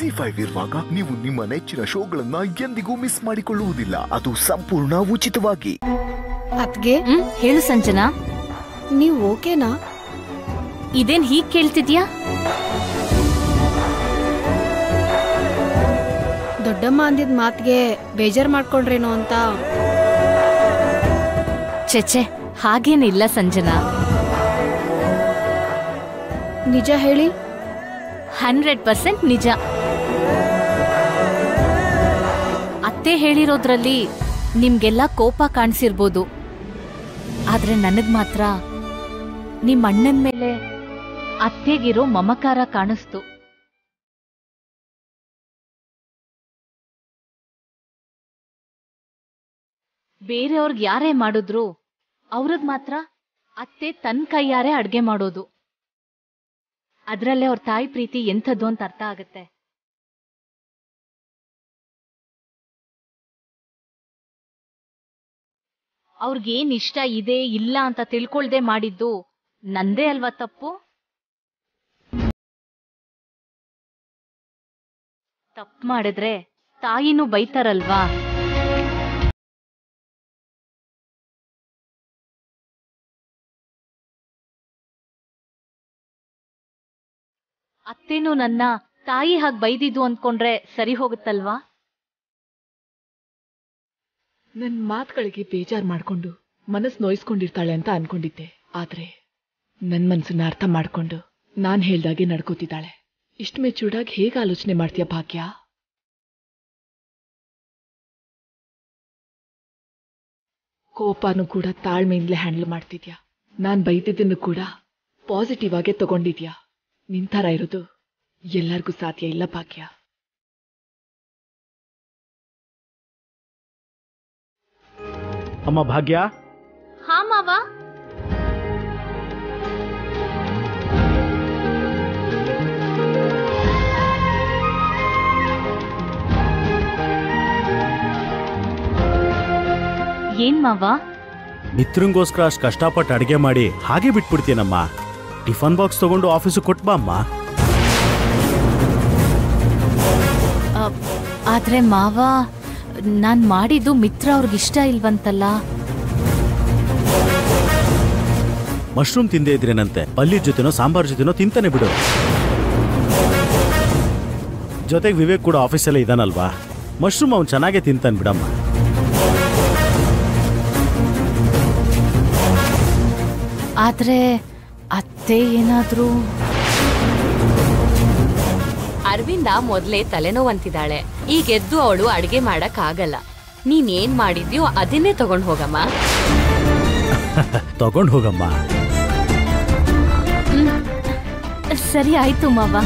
G five ಇರುವಾಗ ನೀವು ನಿಮ್ಮ ನೆಚ್ಚಿನ ಶೋಗಳನ್ನ ಎಂದಿಗೂ ಮಿಸ್ ಮಾಡಿಕೊಳ್ಳುವುದಿಲ್ಲ. ಅದು ಸಂಪೂರ್ಣ ಉಚಿತವಾಗಿ. ಅದ್ಗೆ ಹ್ಮ್ ಹೇಳು ಸಂಜನಾ. ನೀವು ಓಕೆನಾ? ಇದೇನ್ ಹೀಗ್ ಕೇಳ್ತಿದ್ಯಾ? ದೊಡ್ಡಮ್ಮ ಅಂದಿದ್ ಮಾತ್ಗೆ ಬೇಜಾರ್ ಮಾಡ್ಕೊಂಡ್ರೇನೋ ಅಂತ. ಚೆಚೆ ಹಾಗೇನಿಲ್ಲ ಸಂಜನಾ. ನಿಜ ಹೇಳಿ. ಹಂಡ್ರೆಡ್ ಪರ್ಸೆಂಟ್ ನಿಜ. ಅತ್ತೆ ಹೇಳಿರೋದ್ರಲ್ಲಿ ನಿಮ್ಗೆಲ್ಲ ಕೋಪ ಕಾಣಿಸಿರ್ಬೋದು. ಆದ್ರೆ ನನಗ್ ಮಾತ್ರ ನಿಮ್ಮ ಅಣ್ಣನ ಮೇಲೆ ಅತ್ತೆಗಿರೋ ಮಮಕಾರ ಕಾಣಿಸ್ತು. ಬೇರೆಯವ್ರಿಗೆ ಯಾರೇ ಮಾಡಿದ್ರು ಅವ್ರಗ್ ಮಾತ್ರ ಅತ್ತೆ ತನ್ನ ಕೈಯಾರೆ ಅಡ್ಗೆ ಮಾಡೋದು. ಅದ್ರಲ್ಲೇ ಅವ್ರ ತಾಯಿ ಪ್ರೀತಿ ಎಂಥದ್ದು ಅಂತ ಅರ್ಥ ಆಗತ್ತೆ. ಅವ್ರಿಗೇನ್ ಇಷ್ಟ ಇದೆ, ಇಲ್ಲ ಅಂತ ತಿಳ್ಕೊಳ್ದೆ ಮಾಡಿದ್ದು ನಂದೇ ಅಲ್ವಾ ತಪ್ಪು? ತಪ್ಪು ಮಾಡಿದ್ರೆ ತಾಯಿನೂ ಬೈತಾರಲ್ವಾ? ಅತ್ತೇನು ನನ್ನ ತಾಯಿ ಹಾಗೆ ಬೈದಿದ್ದು ಅಂದ್ಕೊಂಡ್ರೆ ಸರಿ ಹೋಗುತ್ತಲ್ವಾ? ನನ್ ಮಾತುಗಳಿಗೆ ಬೇಜಾರ್ ಮಾಡ್ಕೊಂಡು ಮನಸ್ ನೋಯಿಸ್ಕೊಂಡಿರ್ತಾಳೆ ಅಂತ ಅನ್ಕೊಂಡಿದ್ದೆ. ಆದ್ರೆ ನನ್ ಮನ್ಸನ್ನ ಅರ್ಥ ಮಾಡ್ಕೊಂಡು ನಾನ್ ಹೇಳ್ದಾಗೆ ನಡ್ಕೋತಿದ್ದಾಳೆ. ಇಷ್ಟು ಮೆಚೂರ್ಡಾಗಿ ಹೇಗೆ ಆಲೋಚನೆ ಮಾಡ್ತೀಯ ಭಾಗ್ಯ? ಕೋಪನೂ ಕೂಡ ತಾಳ್ಮೆಯಿಂದಲೇ ಹ್ಯಾಂಡಲ್ ಮಾಡ್ತಿದ್ಯಾ? ನಾನ್ ಬೈದಿದ್ದನ್ನು ಕೂಡ ಪಾಸಿಟಿವ್ ಆಗೇ ತಗೊಂಡಿದ್ಯಾ? ನಿನ್ ಥರ ಇರೋದು ಎಲ್ಲರಿಗೂ ಸಾಧ್ಯ ಇಲ್ಲ ಭಾಗ್ಯ. ಅಮ್ಮ ಭಾಗ್ಯ? ಹಾ ಮಾವ. ಏನ್ ಮಾವ? ಮಿತ್ರಂಗೋಸ್ಕರ ಅಷ್ಟು ಕಷ್ಟಪಟ್ಟು ಅಡಿಗೆ ಮಾಡಿ ಹಾಗೆ ಬಿಟ್ಬಿಡ್ತೀನಮ್ಮ. ಟಿಫನ್ ಬಾಕ್ಸ್ ತಗೊಂಡು ಆಫೀಸು ಕೊಟ್ಬಾ ಅಮ್ಮ. ಅ, ಆದ್ರೆ ಮಾವ ನಾನ್ ಮಾಡಿದ್ದು ಮಿತ್ರ ಅವ್ರಿಗಿಷ್ಟ ಇಲ್ವಂತಲ್ಲ? ಮಶ್ರೂಮ್ ತಿಂದೇ ಇದ್ರೇನಂತೆ? ಪಲ್ಯ ಜೊತೆನೋ ಸಾಂಬಾರ್ ಜೊತೆನೋ ತಿಂತಾನೆ ಬಿಡು. ಜೊತೆಗೆ ವಿವೇಕ್ ಕೂಡ ಆಫೀಸಲ್ಲೇ ಇದಾನಲ್ವಾ? ಮಶ್ರೂಮ್ ಅವ್ನು ಚೆನ್ನಾಗೇ ತಿಂತಾನೆ ಬಿಡಮ್ಮ. ಆದರೆ ಅತ್ತೆ ಏನಾದ್ರೂ ಅರವಿಂದ ಮೊದ್ಲೇ ತಲೆನೋವಂತಿದ್ದಾಳೆ. ಈಗ ಎದ್ದು ಅವಳು ಅಡಿಗೆ ಮಾಡಕ್ ಆಗಲ್ಲ ನೀನೇನ್ ಏನ್ ಮಾಡಿದ್ಯೋ ಅದನ್ನೇ ತಗೊಂಡ್ ಹೋಗಮ್ಮ. ತಗೊಂಡ್ ಹೋಗಮ್ಮ. ಸರಿ ಆಯ್ತು ಮಾವ.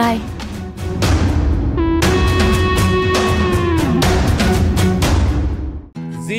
Bye